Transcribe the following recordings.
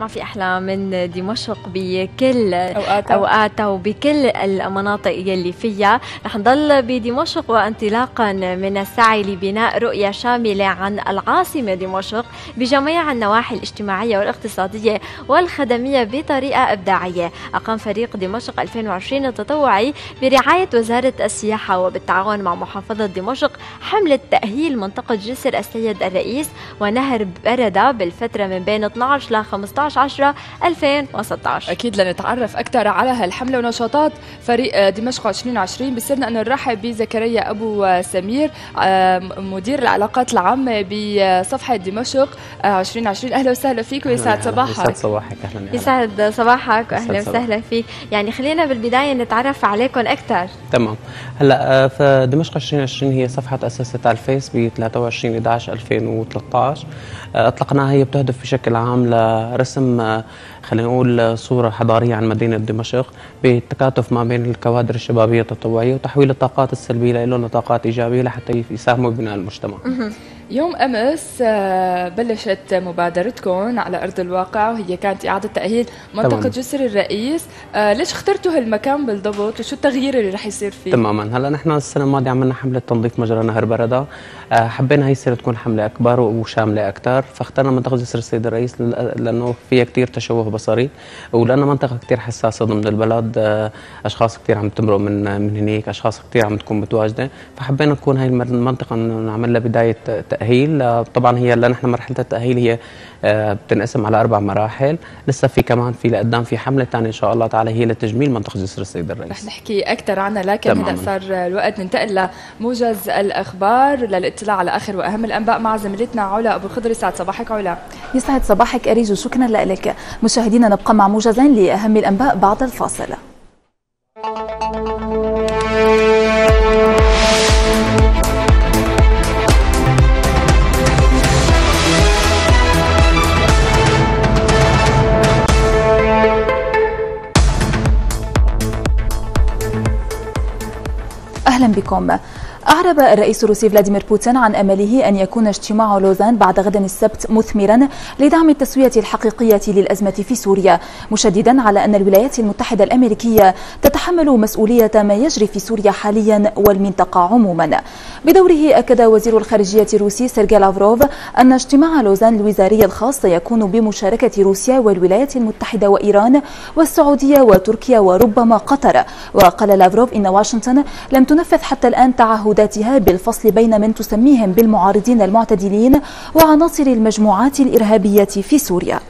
ما في أحلى من دمشق بكل أوقاتها. أوقاتها وبكل المناطق يلي فيها. رح نضل بدمشق وانطلاقا من السعي لبناء رؤية شاملة عن العاصمة دمشق بجميع النواحي الاجتماعية والاقتصادية والخدمية بطريقة إبداعية. أقام فريق دمشق 2020 التطوعي برعاية وزارة السياحة وبالتعاون مع محافظة دمشق حملة تأهيل منطقة جسر السيد الرئيس ونهر برده بالفترة من بين 12 ل 15 10 2016 أكيد لنتعرف أكثر على هالحملة ونشاطات فريق دمشق 2020 بصرنا انه نرحب بزكريا أبو سمير مدير العلاقات العامة بصفحة دمشق 2020 أهلا وسهلا فيك ويسعد صباحك. يسعد صباحك. أهلا يسعد صباحك وأهلا وسهلا فيك. يعني خلينا بالبداية نتعرف عليكم أكثر. تمام. هلا فدمشق 2020 هي صفحة تأسست على الفيس ب 23 11 2013 أطلقناها هي بتهدف بشكل عام لرسم خلينا نقول صورة حضارية عن مدينة دمشق بالتكاتف ما بين الكوادر الشبابية التطوعية وتحويل الطاقات السلبية لهم طاقات إيجابية لحتى يساهموا ببناء المجتمع. يوم أمس آه، بلشت مبادرتكم على أرض الواقع وهي كانت إعادة تأهيل منطقة تمام. جسر الرئيس. آه، ليش اخترتوا هالمكان بالضبط؟ وشو التغيير اللي رح يصير فيه؟ تماما. هلا نحن السنة الماضية عملنا حملة تنظيف مجرى نهر بردة آه، حبينا هي السنة تكون حملة أكبر وشاملة أكثر فاخترنا منطقة جسر السيد الرئيس لأنه فيها كثير تشوه بصري ولأنها منطقة كثير حساسة ضمن البلد. أشخاص كثير عم تمرق من من هنيك أشخاص كثير عم تكون متواجدة. فحبينا نكون هاي المنطقة نعمل لها بداية التأهيل طبعا هي هلا نحن مرحلة التأهيل هي آه، بتنقسم على أربع مراحل. لسه في كمان في لقدام في حملة ثانية إن شاء الله تعالى هي لتجميل منطقة جسر السيد الرئيس. رح نحكي أكثر عنها لكن هلا صار الوقت. ننتقل لموجز الأخبار للاطلاع على آخر وأهم الأنباء مع زميلتنا علا أبو الخضر. يسعد صباحك علا. يسعد صباحك أريج وشكرا لك. مشاهدينا نبقى مع موجزين لأهم الأنباء بعد الفاصل. combat. أعرب الرئيس الروسي فلاديمير بوتين عن أمله أن يكون اجتماع لوزان بعد غد السبت مثمرا لدعم التسوية الحقيقية للأزمة في سوريا مشددا على أن الولايات المتحدة الأمريكية تتحمل مسؤولية ما يجري في سوريا حاليا والمنطقة عموما. بدوره أكد وزير الخارجية الروسي سيرجي لافروف أن اجتماع لوزان الوزاري الخاص سيكون بمشاركة روسيا والولايات المتحدة وإيران والسعودية وتركيا وربما قطر. وقال لافروف إن واشنطن لم تنفذ حتى الآن تعهد تعهداتها بالفصل بين من تسميهم بالمعارضين المعتدلين وعناصر المجموعات الإرهابية في سوريا.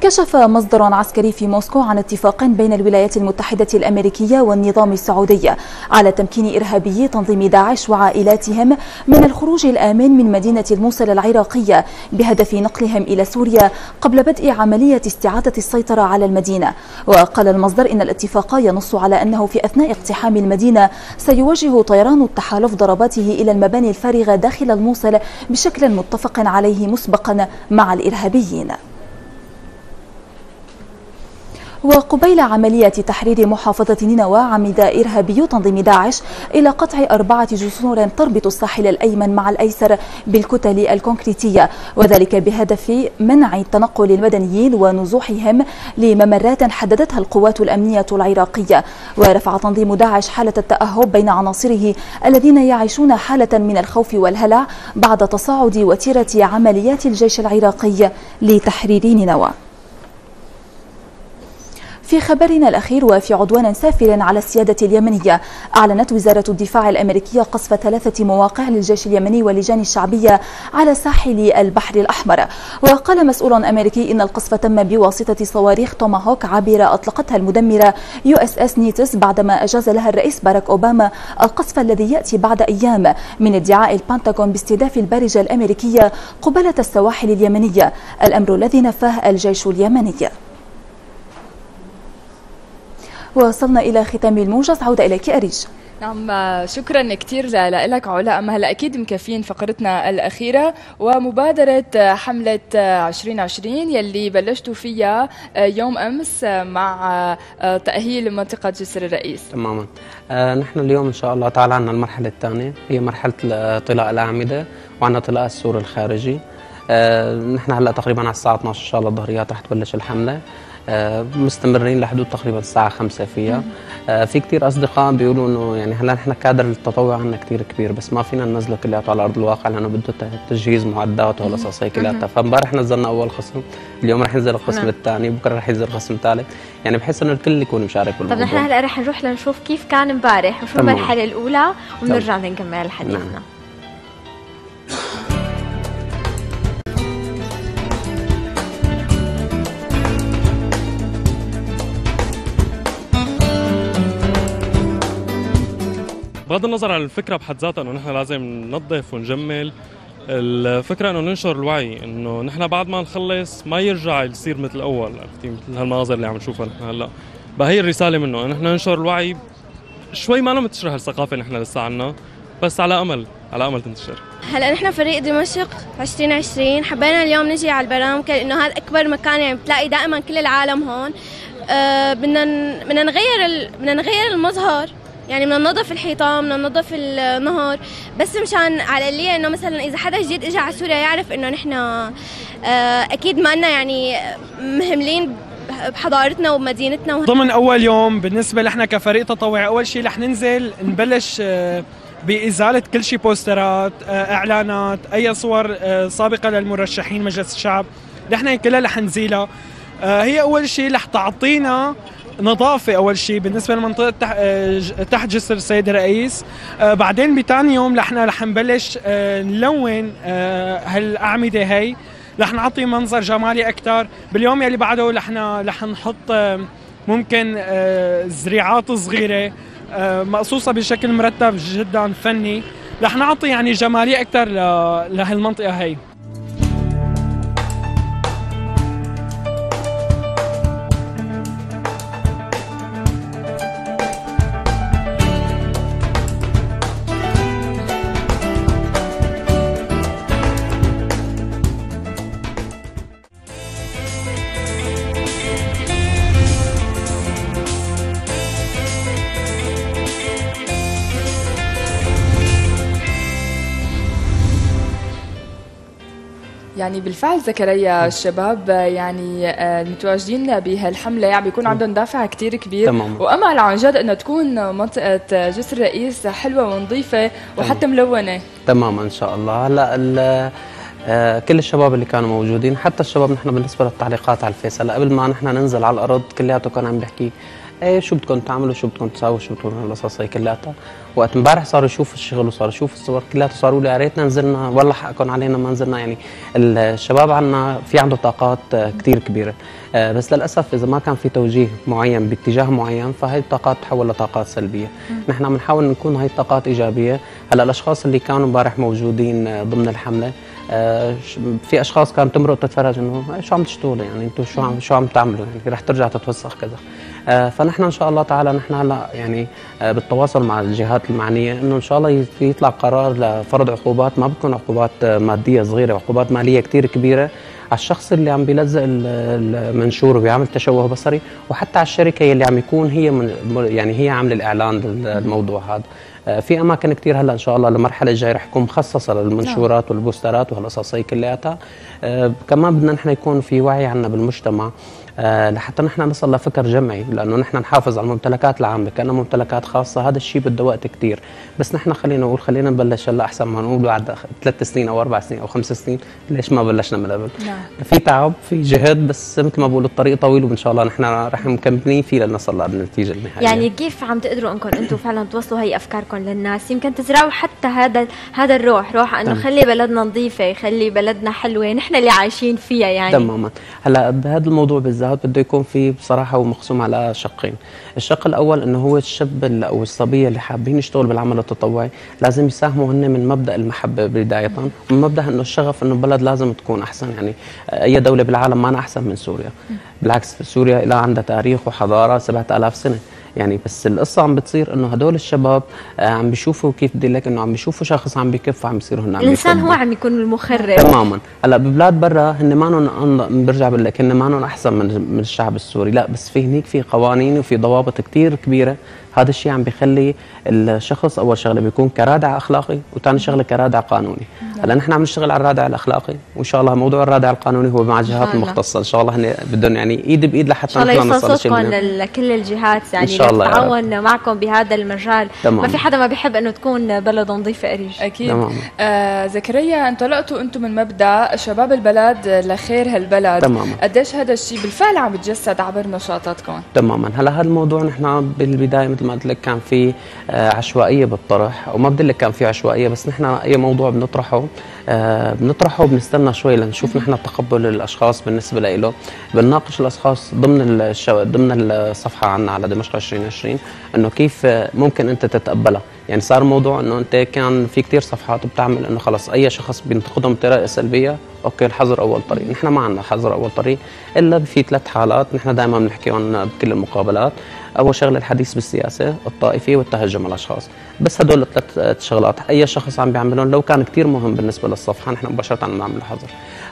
كشف مصدر عسكري في موسكو عن اتفاق بين الولايات المتحدة الأمريكية والنظام السعودي على تمكين إرهابي تنظيم داعش وعائلاتهم من الخروج الآمن من مدينة الموصل العراقية بهدف نقلهم إلى سوريا قبل بدء عملية استعادة السيطرة على المدينة. وقال المصدر إن الاتفاق ينص على أنه في أثناء اقتحام المدينة سيوجه طيران التحالف ضرباته إلى المباني الفارغة داخل الموصل بشكل متفق عليه مسبقا مع الإرهابيين. وقبيل عملية تحرير محافظة نينوى عمد إرهابي تنظيم داعش إلى قطع أربعة جسور تربط الساحل الأيمن مع الأيسر بالكتل الكونكريتية وذلك بهدف منع تنقل المدنيين ونزوحهم لممرات حددتها القوات الأمنية العراقية. ورفع تنظيم داعش حالة التأهب بين عناصره الذين يعيشون حالة من الخوف والهلع بعد تصاعد وتيرة عمليات الجيش العراقي لتحرير نينوى. في خبرنا الأخير وفي عدوان سافر على السيادة اليمنية أعلنت وزارة الدفاع الأمريكية قصف ثلاثة مواقع للجيش اليمني واللجان الشعبية على ساحل البحر الأحمر. وقال مسؤول أمريكي إن القصف تم بواسطة صواريخ توماهوك عابرة أطلقتها المدمرة يو إس إس نيتس بعدما أجاز لها الرئيس باراك أوباما القصف الذي يأتي بعد أيام من ادعاء البنتاغون باستهداف البارجة الأمريكية قبالة السواحل اليمنية الأمر الذي نفاه الجيش اليمني. وصلنا إلى ختام الموجز. عودة إليك أريج. نعم شكرا كثير لك علا اما هلا أكيد مكفين فقرتنا الأخيرة ومبادرة حملة 2020 يلي بلشتوا فيها يوم أمس مع تأهيل منطقة جسر الرئيس؟ تماما. آه نحن اليوم إن شاء الله تعالى عندنا المرحلة الثانية. هي مرحلة طلاء الاعمده وعندنا طلاء السور الخارجي. آه نحن هلأ تقريبا على الساعة 12 إن شاء الله الظهريات رح تبلش الحملة. آه مستمرين لحدود تقريبا الساعة 5 فيها. آه في كثير أصدقاء بيقولوا إنه يعني هلا نحن كادر التطوع عندنا كثير كبير بس ما فينا ننزله كلياته على أرض الواقع لأنه بده تجهيز معدات وهالقصص هي كلياتها. فامبارح نزلنا أول قسم اليوم رح ينزل القسم نعم. الثاني بكرة رح ينزل القسم الثالث يعني بحس إنه الكل يكون مشارك بالموضوع طب نحن هلا رح نروح لنشوف كيف كان امبارح وشو المرحلة الأولى وبنرجع نكمل حديثنا. نعم. بغض النظر عن الفكرة بحد ذاتها إنه نحن لازم ننظف ونجمل الفكرة إنه ننشر الوعي إنه نحن بعد ما نخلص ما يرجع يصير مثل الأول عرفتي مثل هالمناظر اللي عم نشوفها نحن هلأ. فهي الرسالة منه نحن ننشر الوعي شوي ما منتشره هالثقافه نحن لسه عنا بس على أمل على أمل تنتشر. هلأ نحن فريق دمشق 2020 حبينا اليوم نجي على البرامج لإنه هذا أكبر مكان يعني بتلاقي دائما كل العالم هون. بدنا بدنا نغير بدنا نغير المظهر. يعني بدنا ننظف الحيطان بدنا ننظف النهر بس مشان على اللي إنه مثلا إذا حدا جديد اجى على سوريا يعرف إنه نحن آه، أكيد ما لنا يعني مهملين بحضارتنا ومدينتنا ضمن أول يوم بالنسبة لنا كفريق تطوعي أول شيء رح ننزل نبلش آه، بإزالة كل شيء بوسترات آه، إعلانات أي صور سابقة للمرشحين مجلس الشعب. نحن كلها رح نزيلها. هي أول شيء رح تعطينا نظافة أول شيء بالنسبة لمنطقة تحت, آه، تحت جسر السيد الرئيس. آه، بعدين بثاني يوم نحن رح نبلش آه، نلون هالأعمدة هي. رح نعطي منظر جمالي أكثر باليوم يلي بعده رح رح نحط ممكن زريعات صغيرة مقصوصة بشكل مرتب جدا فني. رح نعطي يعني جمالية أكثر لهالمنطقة هي. يعني بالفعل زكريا الشباب يعني آه، المتواجدين بهالحملة. يعني بيكون عندهم دافع كثير كبير. تمام. وامل عن جد أنه تكون منطقة جسر الرئيس حلوة ونظيفة وحتى ملونة. تماما إن شاء الله. هلأ آه كل الشباب اللي كانوا موجودين حتى الشباب نحن بالنسبة للتعليقات على الفيس هلأ قبل ما نحن ننزل على الأرض كلياته كان عم بيحكي إيه شو بدكم تعملوا؟ شو بدكم تساووا شو بدكم القصص هي كلياتها. وقت امبارح صاروا يشوفوا الشغل وصاروا يشوفوا الصور كلياتها. صاروا لي يا ريتنا نزلنا والله حقكم علينا ما نزلنا. يعني الشباب عنا في عنده طاقات كثير كبيرة. آه، بس للأسف إذا ما كان في توجيه معين باتجاه معين فهي الطاقات تحول لطاقات سلبية. نحن بنحاول نكون هي الطاقات إيجابية. هلأ الأشخاص اللي كانوا امبارح موجودين ضمن الحملة آه، في أشخاص كانت تمرق تتفرج إنه شو عم تشتغلوا يعني؟ أنتم شو عم شو عم تعملوا يعني؟ رح ترجع تتوسخ كذا. آه، فنحن إن شاء الله تعالى نحن هلا يعني آه، بالتواصل مع الجهات المعنية إنه إن شاء الله يطلع قرار لفرض عقوبات ما بتكون عقوبات مادية صغيرة عقوبات مالية كثير كبيرة على الشخص اللي عم بيلزق المنشور وبيعمل تشوه بصري وحتى على الشركة اللي عم يكون هي من يعني هي عاملة الإعلان للموضوع هذا. آه، في أماكن كثير هلا إن شاء الله المرحلة الجاية رح تكون مخصصة للمنشورات نعم. والبوسترات وهالقصص هي كلياتها. آه، كمان بدنا نحن يكون في وعي عنا بالمجتمع. آه، لحتى نحن نصل لفكر جمعي لأنه نحن نحافظ على الممتلكات العامة كانها ممتلكات خاصة هذا الشيء بده وقت كثير بس نحن خلينا نقول خلينا نبلش هلأ أحسن ما نقول بعد ثلاث سنين أو أربع سنين أو خمس سنين. ليش ما بلشنا من قبل؟ نعم. في تعب في جهد بس مثل ما بقول الطريق طويل وإن شاء الله نحن رح مكملين فيه لنصل للنتيجه النهائية. يعني كيف عم تقدروا إنكم أنتم فعلا توصلوا هي أفكاركم للناس؟ يمكن تزرعوا حتى هذا هذا الروح روح إنه. خلي بلدنا نظيفة خلي بلدنا حلوة نحن اللي عايشين فيها يعني. تماما. هلأ بهذا الموضوع بالذات بده يكون في بصراحة هو مقسوم على شقين. الشق الأول إنه هو الشاب أو الصبية اللي حابين يشتغلوا بالعمل التطوعي. لازم يساهموا هن من مبدأ المحبة بداية. ومن مبدأ إنه الشغف إنه البلد لازم تكون أحسن. يعني أي دولة بالعالم ما أحسن من سوريا. بالعكس سوريا لها عندها تاريخ وحضارة 7000 سنة. يعني بس القصة عم بتصير إنه هدول الشباب آه، عم بيشوفوا كيف بدي لك إنه عم بيشوفوا شخص عم بكف وعم بيصيروا هن عم الإنسان هو عم يكون المخرب. تماما. هلأ ببلاد برا هن مانن برجع بقول لك هن مانن أحسن من من الشعب السوري. لا بس في هنيك في قوانين وفي ضوابط كثير كبيرة هذا الشيء عم بيخلي الشخص أول شغلة بيكون كرادع أخلاقي وثاني شغلة كرادع قانوني. هلأ نحن عم نشتغل على الرادع الأخلاقي وإن شاء الله موضوع الرادع القانوني هو مع جهات مختصة. إن شاء الله هن بدهم يعني إيد بإيد لحتى نحن نوصل شيء لكل الجهات يعني ان شاء الله نتعاون معكم بهذا المجال. تمام. ما في حدا ما بيحب إنه تكون بلد نظيف قريش أكيد. آه زكريا انطلقتوا أنتم من مبدأ شباب البلد لخير هالبلد. تماما. قديش هذا الشيء بالفعل عم بتجسد عبر نشاطاتكم؟ تماما. هلأ هذا الموضوع نحن بالبداية مثل ما قلت لك كان في آه، عشوائية بالطرح وما بدي لك كان في عشوائية بس نحن أي موضوع بنطرحه آه بنطرحه وبنستنى شوي لنشوف نحن تقبل الاشخاص بالنسبة له. بنناقش الأشخاص ضمن الشو... ضمن الصفحة عنا على دمشق 2020 إنه كيف ممكن أنت تتقبلها. يعني صار موضوع إنه أنت كان في كثير صفحات بتعمل إنه خلص أي شخص بينتقدهم بطريقة سلبية أوكي الحظر أول طريق. نحن ما عندنا حظر أول طريق إلا في ثلاث حالات نحن دائما بنحكيهم بكل المقابلات. أول شغلة الحديث بالسياسة الطائفيه والتهجم على الأشخاص. بس هدول الثلاث شغلات أي شخص عم بيعملهم لو كان كثير مهم بالنسبة للصفحة نحن مباشرة بنعمل حظر.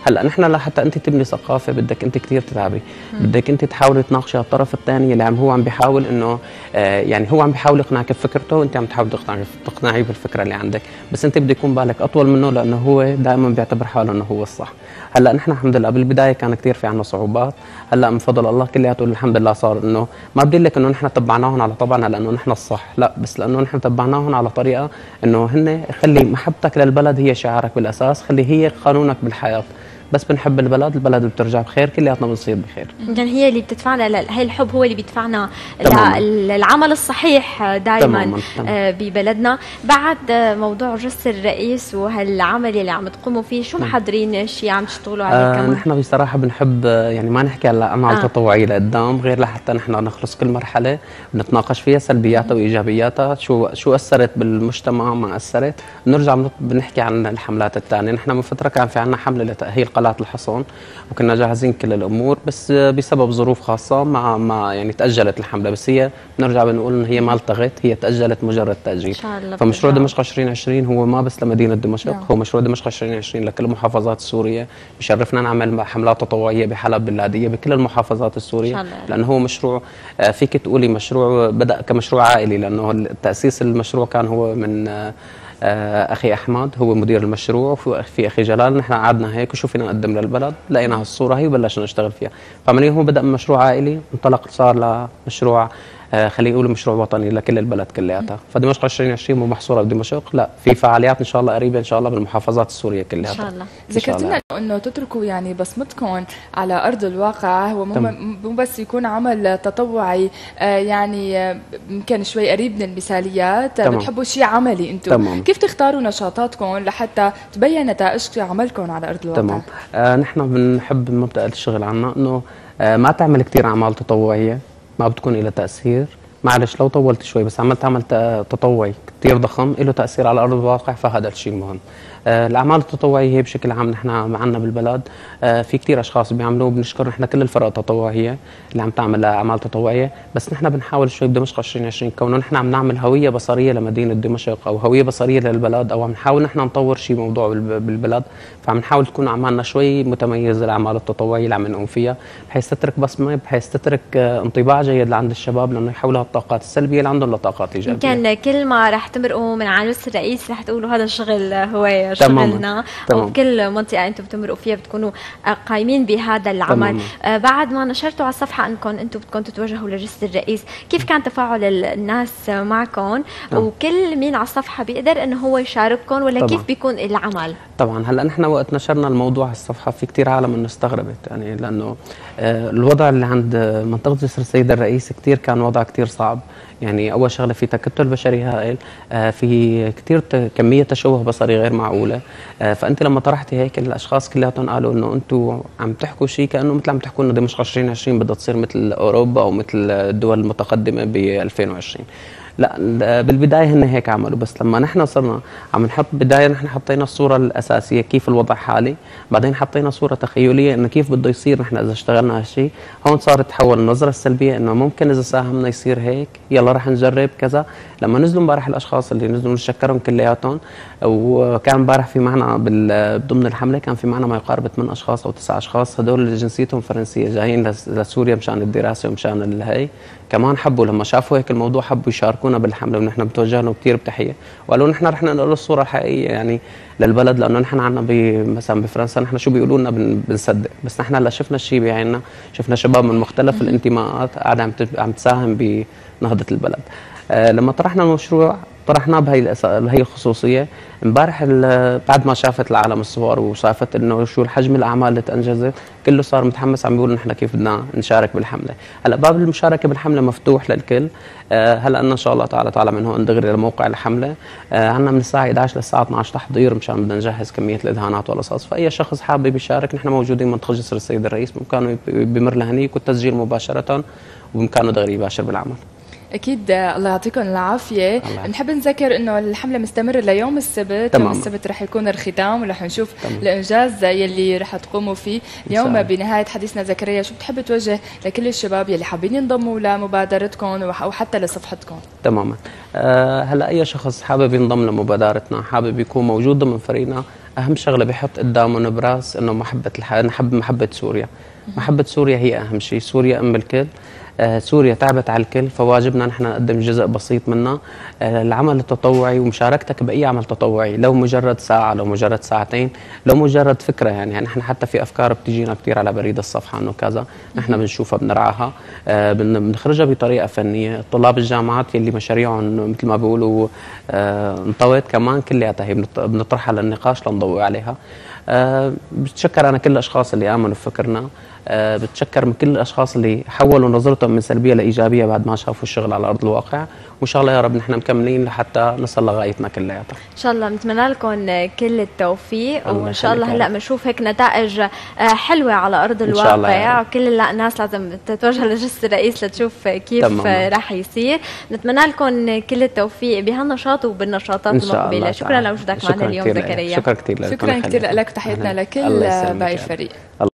هلا نحن لحتى انت تبني ثقافة بدك انت كثير تتعبي. بدك انت تحاولي تناقشي الطرف الثاني اللي عم هو عم بيحاول انه آه يعني هو عم بيحاول يقنعك بفكرته وانت عم تحاول تقنعي تقنعيه بالفكرة اللي عندك. بس انت بده يكون بالك أطول منه لأنه هو دائما بيعتبر حاله إنه هو الصح. هلا نحن الحمد لله بالبداية كان كثير في عنا صعوبات. هلا من فضل الله كلياته الحمد لله صار إنه ما بدي لك إنه نحن تبعناهم على طبعنا لأنه نحن الصح. لا بس لأنه نحن تبعناهم على طريقة إنه هن خلي محبتك للبلد هي شعارك بالأساس خلي هي قانونك بالحياة. بس بنحب البلد البلد بترجع بخير كلياتنا بنصير بخير. يعني هي اللي بتدفعنا هي الحب هو اللي بيدفعنا للعمل الصحيح دائما آه، ببلدنا. بعد موضوع جس الرئيس وهالعمل اللي عم تقوموا فيه شو محضرين؟ شيء عم تشتغلوا عليه آه كمان؟ نحن بصراحة بنحب يعني ما نحكي على اعمال آه. لقدام غير لحتى نحن نخلص كل مرحلة بنتناقش فيها سلبياتها وإيجابياتها. شو شو أثرت بالمجتمع ما أثرت. نرجع بنحكي عن الحملات الثانية نحن من فترة كان في عندنا حملة لتأهيل قلعه الحصون. وكنا جاهزين كل الأمور بس بسبب ظروف خاصة ما ما يعني تأجلت الحملة. بس هي بنرجع بنقول إن هي ما التغت هي تأجلت مجرد تأجيل. فمشروع دمشق 2020 هو ما بس لمدينة دمشق نعم. هو مشروع دمشق 2020 لكل المحافظات السورية. بشرفنا نعمل حملات تطوعية بحلب باللاذقيه بكل المحافظات السورية. لأنه هو مشروع آه، فيك تقولي مشروع بدأ كمشروع عائلي لأنه تاسيس المشروع كان هو من آه، أخي أحمد هو مدير المشروع وفي أخي جلال نحن قعدنا هيك وشو فينا نقدم للبلد لقينا هالصوره هي وبلشنا نشتغل فيها. فعمليا هو بدأ مشروع عائلي انطلق صار لمشروع آه، خلينا نقول مشروع وطني لكل البلد كلياتها. فدمشق 2020 مو محصورة بدمشق. لا في فعاليات إن شاء الله قريبة إن شاء الله بالمحافظات السورية كلها إن شاء الله. ذكرت لنا إنه تتركوا يعني بصمتكم على أرض الواقع. هو مو بس يكون عمل تطوعي آه، يعني يمكن شوي قريب من المثاليات. بتحبوا شيء عملي أنتم. كيف تختاروا نشاطاتكم لحتى تبين نتائج عملكم على أرض الواقع؟ تمام. آه نحن بنحب مبدأ الشغل عنا إنه آه ما تعمل كثير أعمال تطوعية. ما بتكون لها تأثير. معلش لو طولت شوي بس عملت عمل تطوعي كثير ضخم له تأثير على أرض الواقع فهذا الشيء مهم. الأعمال التطوعية هي بشكل عام نحن معنا بالبلد آه، في كثير أشخاص بيعملوا بنشكر نحن كل الفرق التطوعية اللي عم تعمل أعمال تطوعية بس نحن بنحاول شوي بدمشق 2020 كونه نحن عم نعمل هوية بصرية لمدينة دمشق أو هوية بصرية للبلد أو عم نحاول نحن نطور شيء موضوع بالبلد فعم نحاول تكون أعمالنا شوي متميزة الاعمال التطوعية اللي عم نقوم فيها بحيث تترك بصمة بحيث تترك آه، انطباع جيد لعند الشباب لأنه يحولوا الطاقات السلبية اللي عندهم لطاقات إيجابية. كان كل ما رح تمرقوا من على الرئيس رح تقولوا هذا الشغل هواية شغلنا. أو بكل منطقة أنتم بتمرقوا فيها بتكونوا قايمين بهذا العمل. آه بعد ما نشرتوا على الصفحة انكم أنتم بدكم تتوجهوا لجلسه الرئيس. كيف كان تفاعل الناس معكم؟ نعم. وكل مين على الصفحة بيقدر إنه هو يشارككم ولا طبعا. كيف بيكون العمل؟ طبعا. هلأ نحن وقت نشرنا الموضوع على الصفحه في كثير عالم إنه استغربت يعني لأنه آه الوضع اللي عند منطقة جسر السيد الرئيس كثير كان وضع كثير صعب. يعني أول شغلة في تكتل بشري هائل آه في كثير كمية تشوه بصري غير معقولة. آه فأنت لما طرحتي هيك الأشخاص كلياتهم قالوا إنه أنتم عم تحكوا شيء كأنه مثل عم تحكوا إنه دمشق 2020 بدها تصير مثل أوروبا أو مثل الدول المتقدمة ب 2020 لأ بالبداية هن هيك عملوا. بس لما نحن صرنا عم نحط بداية نحن حطينا الصورة الأساسية كيف الوضع حالي؟ بعدين حطينا صورة تخيلية إنه كيف بده يصير نحن إذا اشتغلنا هالشيء هون صارت تحول النظرة السلبية إنه ممكن إذا ساهمنا يصير هيك يلا رح نجرب كذا. لما نزلوا امبارح الأشخاص اللي نزلوا نشكرهم كلياتهم وكان امبارح في معنا ضمن الحملة كان في معنا ما يقارب 8 أشخاص أو 9 أشخاص. هدول جنسيتهم فرنسية جايين لسوريا مشان الدراسة ومشان الهي. كمان حبوا لما شافوا هيك الموضوع حبوا يشاركوا شاركونا بالحمله ونحن بنتوجه لهم كثير بتحية. وقالوا نحن رح ننقل الصورة الحقيقية يعني للبلد لأنه نحن عندنا مثلا بفرنسا نحن شو بيقولوا لنا؟ بنصدق. بس نحن هلأ شفنا الشيء بعيننا شفنا شباب من مختلف الانتماءات قاعدة عم عم تساهم بنهضة البلد. آه لما طرحنا المشروع طرحناه بهي بهي الخصوصية. امبارح بعد ما شافت العالم الصور وشافت إنه شو الحجم الأعمال اللي تنجزت كله صار متحمس عم بيقول نحن كيف بدنا نشارك بالحملة. هلأ باب المشاركة بالحملة مفتوح للكل. آه، هلأ إن شاء الله تعالى طالع من هون دغري لموقع الحملة. آه، عندنا من الساعة 11 للساعة 12 تحضير مشان بدنا نجهز كمية الإدهانات والقصص. فأي شخص حابب يشارك نحن موجودين منطقه جسر السيد الرئيس بإمكانه بمر لهنيك والتسجيل مباشرة وبإمكانه دغري يباشر بالعمل. أكيد الله يعطيكم العافية. نحب نذكر إنه الحملة مستمرة ليوم السبت. تمام. يوم السبت رح يكون الختام ورح نشوف تمام. الإنجاز يلي رح تقوموا فيه. اليوم بنهاية حديثنا زكريا شو بتحب توجه لكل الشباب يلي حابين ينضموا لمبادرتكم أو حتى لصفحتكم؟ تماما. أه هلا أي شخص حابب ينضم لمبادرتنا حابب يكون موجود ضمن فريقنا أهم شغلة بحط قدامه نبراس إنه محبة الح... نحب محبة سوريا. محبة سوريا هي أهم شيء سوريا أم الكل. سوريا تعبت على الكل فواجبنا نحن نقدم جزء بسيط منها. آه، العمل التطوعي ومشاركتك بأي عمل تطوعي لو مجرد ساعة لو مجرد ساعتين لو مجرد فكرة يعني, يعني نحن حتى في أفكار بتجينا كثير على بريد الصفحة إنه كذا نحن بنشوفها بنرعاها. آه، بنخرجها بطريقة فنية. طلاب الجامعات يلي مشاريعهم مثل ما بيقولوا انطوت كمان كلياتها هي بنطرحها للنقاش لنضوي عليها. بتشكر أنا كل الأشخاص اللي آمنوا بفكرنا. آه، بتشكر من كل الأشخاص اللي حولوا نظرتهم من سلبية لإيجابية بعد ما شافوا الشغل على أرض الواقع. وإن شاء الله يا رب نحن مكملين لحتى نصل لغايتنا كلياتها. إن شاء الله بنتمنى لكم كل التوفيق. وإن شاء الله هلأ بنشوف هيك نتائج آه، حلوة على أرض الواقع. وكل الناس لازم تتوجه لجلسه الرئيس لتشوف كيف راح يصير. نتمنى لكم كل التوفيق بهالنشاط وبالنشاطات المقبلة. شكرا لوجودك معنا اليوم زكريا. شكرا كثير شكرا كثير لك. تحياتنا لكل باقي الفريق.